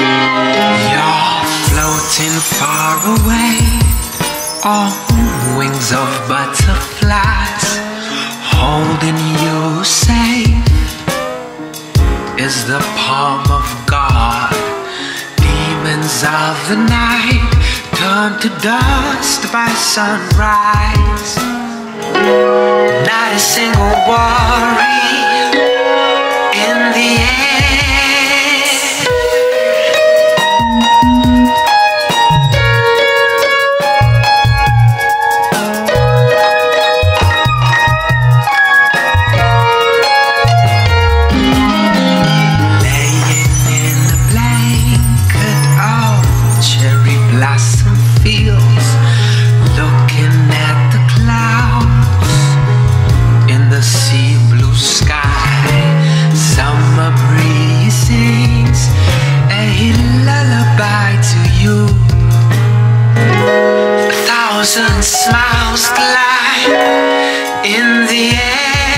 You're floating far away on wings of butterflies, holding you safe is the palm of God. Demons of the night turn to dust by sunrise. Not a single worry. Blossom fields, looking at the clouds in the sea blue sky. Summer breeze sings a lullaby to you. A thousand smiles glide in the air.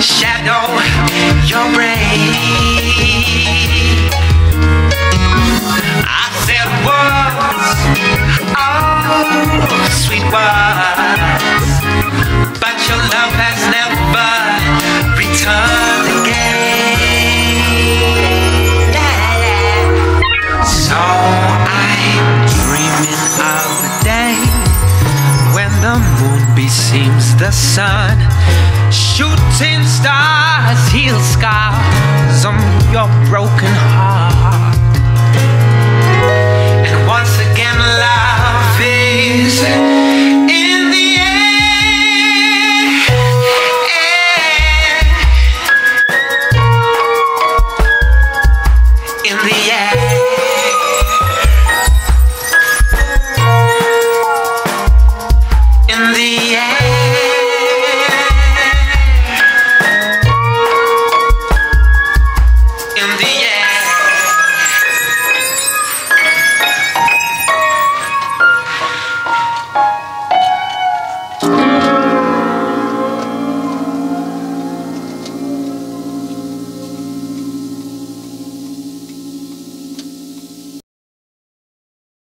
Shadow your brain. I said words, oh, sweet words, but your love has never returned again. So I'm dreaming of the day when the moon beseems the sun,